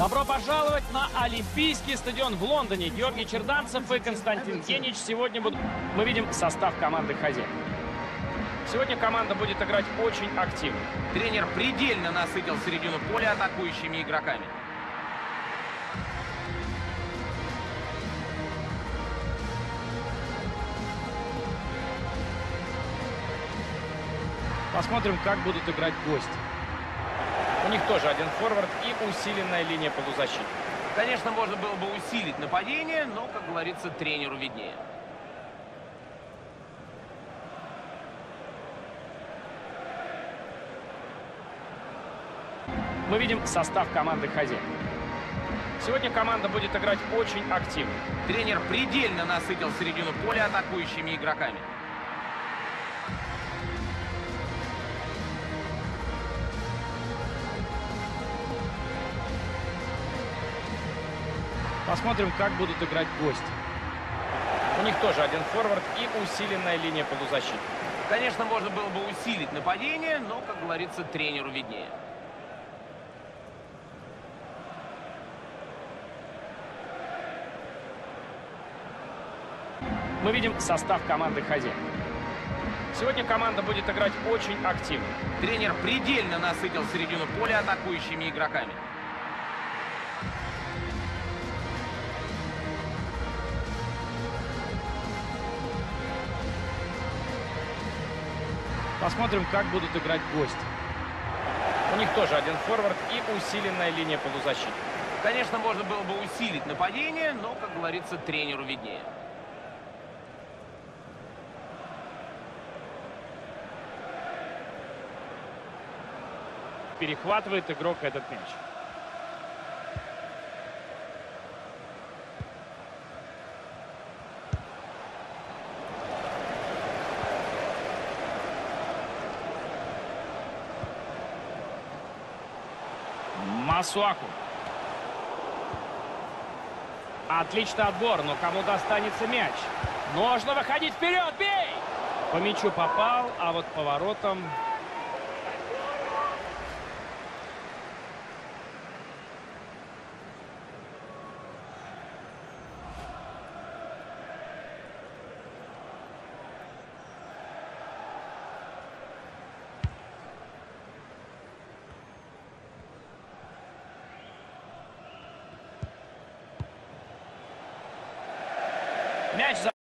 Добро пожаловать на Олимпийский стадион в Лондоне. Георгий Черданцев и Константин Генич сегодня будут... Мы видим состав команды хозяев. Сегодня команда будет играть очень активно. Тренер предельно насытил середину поля атакующими игроками. Посмотрим, как будут играть гости. У них тоже один форвард и усиленная линия полузащиты. Конечно, можно было бы усилить нападение, но, как говорится, тренеру виднее. Мы видим состав команды хозяев. Сегодня команда будет играть очень активно. Тренер предельно насытил середину поля атакующими игроками. Посмотрим, как будут играть гости. У них тоже один форвард и усиленная линия полузащиты. Конечно, можно было бы усилить нападение, но, как говорится, тренеру виднее. Мы видим состав команды хозяев. Сегодня команда будет играть очень активно. Тренер предельно насытил середину поля атакующими игроками. Посмотрим, как будут играть гости. У них тоже один форвард и усиленная линия полузащиты. Конечно, можно было бы усилить нападение, но, как говорится, тренеру виднее. Перехватывает игрок этот мяч. Масуаку. Отличный отбор, но кому достанется мяч? Нужно выходить вперед, бей! По мячу попал, а вот поворотом мяч за